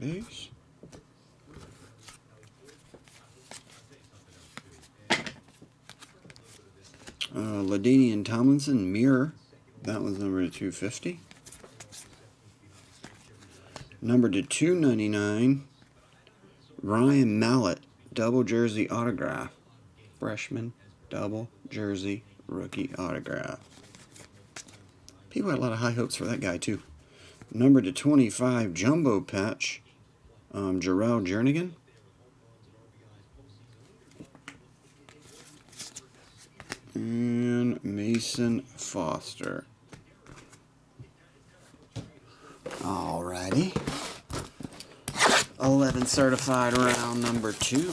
base. Uh, LaDainian Tomlinson, Mirror. That was number to 250. Number to 299, Ryan Mallett, double jersey autograph. Freshman, double jersey, rookie autograph. People had a lot of high hopes for that guy, too. Number to 25, jumbo patch, um, Jerrel Jernigan. And Mason Foster. Alrighty. 11 certified round number two.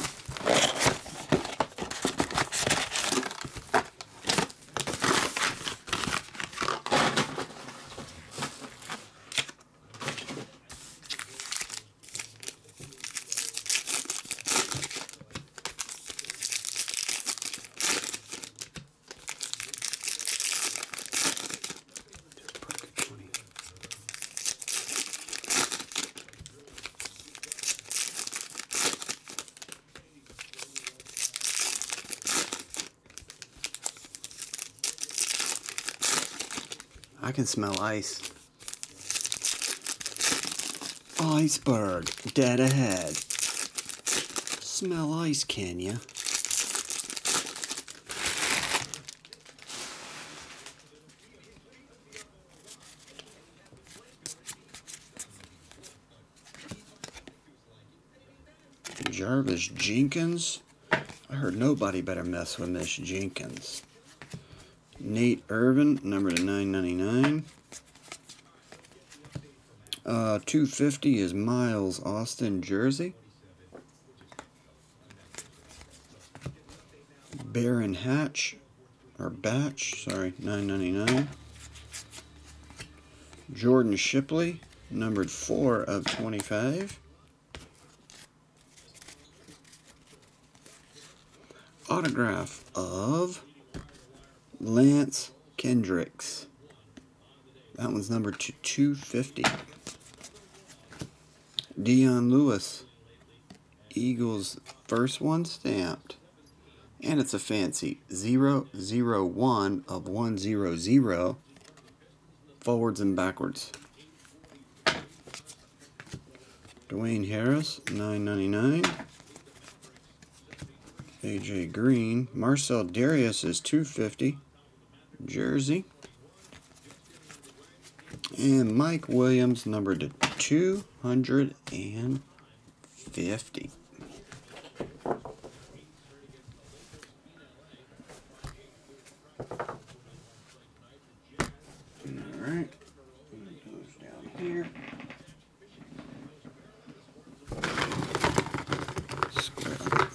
I can smell ice. Iceberg, dead ahead. Smell ice, can ya? Jarvis Jenkins. I heard nobody better mess with Miss Jenkins. Nate Irving, number to 999. Uh, 250 is Miles Austin jersey. Baron Hatch, or Batch, sorry, 999. Jordan Shipley, numbered 4 of 25. Autograph of Lance Kendricks. That one's number two, 250. Dion Lewis. Eagles first one stamped. And it's a fancy 001 of 100 forwards and backwards. Dwayne Harris, 999. AJ Green. Marcell Dareus is 250 jersey. And Mike Williams, number to 250. Alright.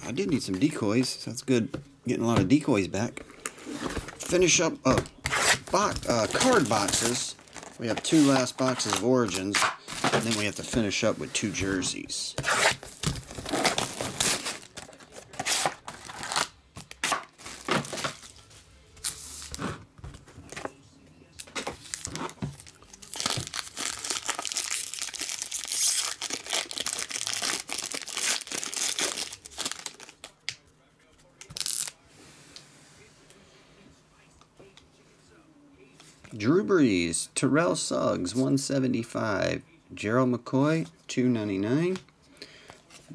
I did need some decoys. so That's good. Getting a lot of decoys back finish up uh, box, uh, card boxes. We have two last boxes of Origins, and then we have to finish up with two jerseys. Drew Brees, Terrell Suggs, 175. Gerald McCoy, 299.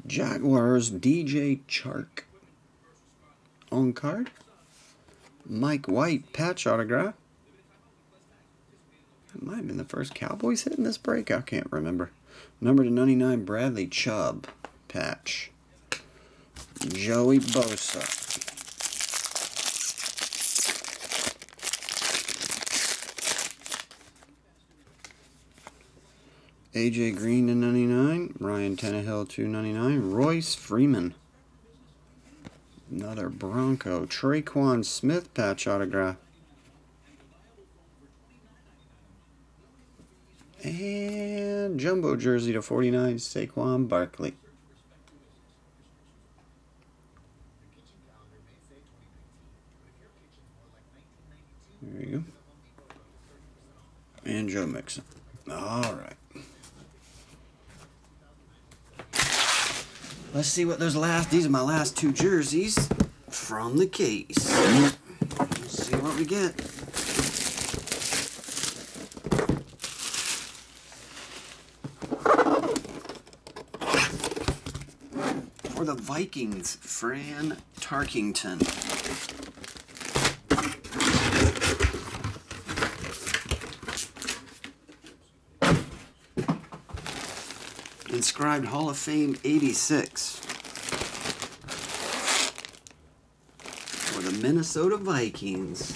Jaguars, DJ Chark. On card. Mike White, patch autograph. That might have been the first Cowboys hit in this break. I can't remember. Number to 99, Bradley Chubb, patch. Joey Bosa. AJ Green to 99, Ryan Tannehill to 99, Royce Freeman. Another Bronco. Tre'Quan Smith patch autograph. And jumbo jersey to 49, Saquon Barkley. There you go. And Joe Mixon. All right. Let's see what those last, these are my last two jerseys from the case. Let's see what we get. For the Vikings, Fran Tarkington. Inscribed Hall of Fame 86. For the Minnesota Vikings.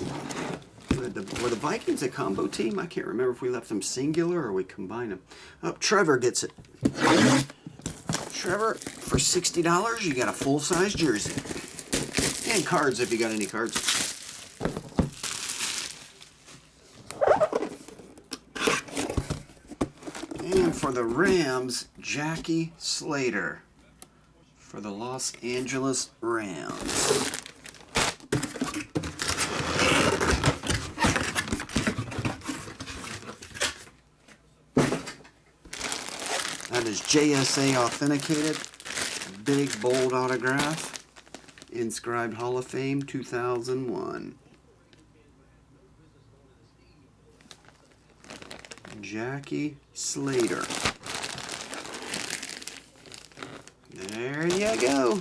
Were the, were the Vikings a combo team? I can't remember if we left them singular or we combined them. Oh, Trevor gets it. Trevor, for $60, you got a full-size jersey. And cards if you got any cards. And for the Rams, Jackie Slater. For the Los Angeles Rams. That is JSA authenticated. Big bold autograph. Inscribed Hall of Fame 2001. Jackie Slater. There you go.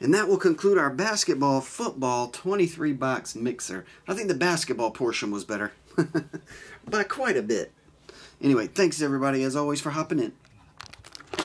And that will conclude our basketball football 23 box mixer. I think the basketball portion was better by quite a bit. Anyway, thanks everybody as always for hopping in.